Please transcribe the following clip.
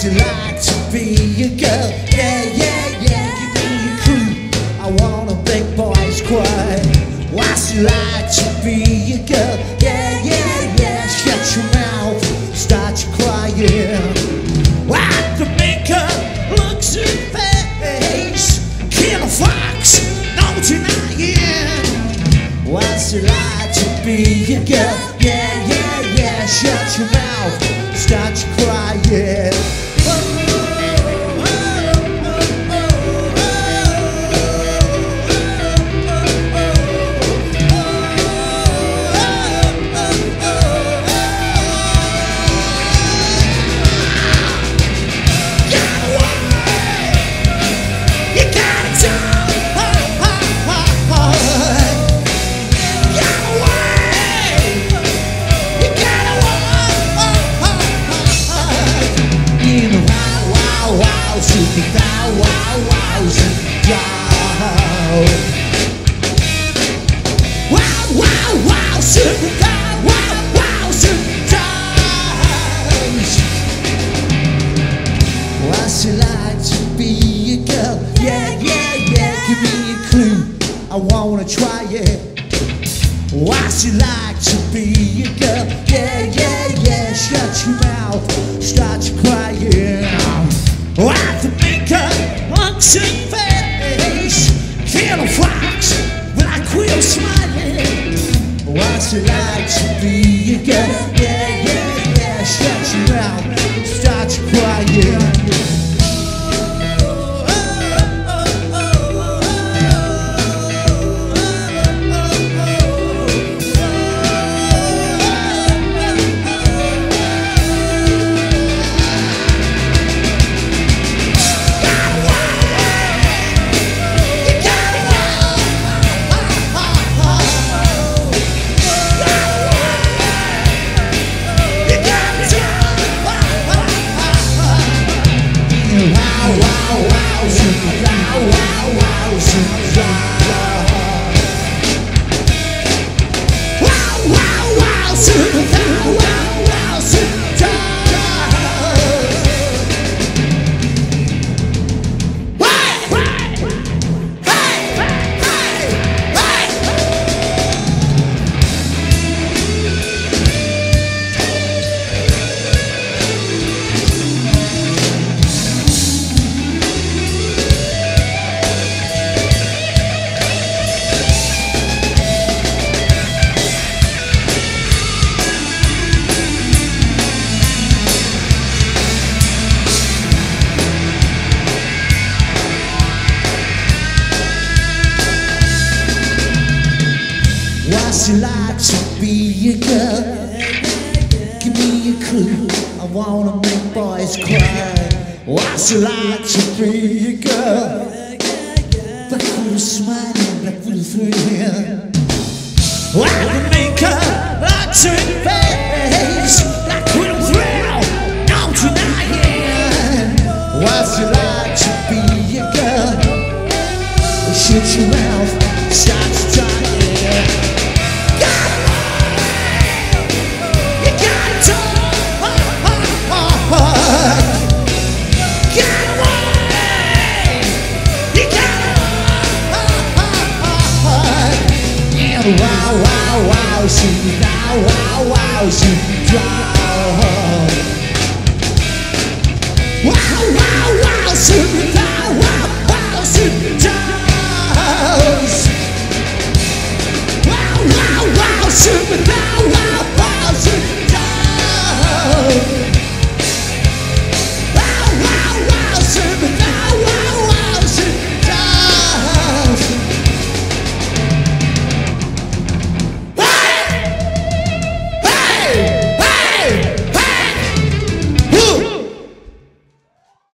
What's it like to be a girl? Yeah, yeah, yeah, give me a clue. I want a big boy's cry. What's it like to be a girl? Yeah, yeah, yeah, shut your mouth, start your crying. What the makeup looks in face, kill a fox, no denying. What's it like to be a girl? Yeah, yeah, yeah, shut your mouth, start your crying. Wanna try it. What's it like to be a girl? Yeah, yeah, yeah, shut your mouth, start your crying. What the makeup looks in face, kill a fox when I quit smiling. What's it like to be a girl? Yeah, What's it like to be a girl? Give me a clue. I wanna make boys cry. What's it like to be a girl? That cool smiling, that cool thrill. What make makeup like eh? to face, you, now, wow, wow, you, wow,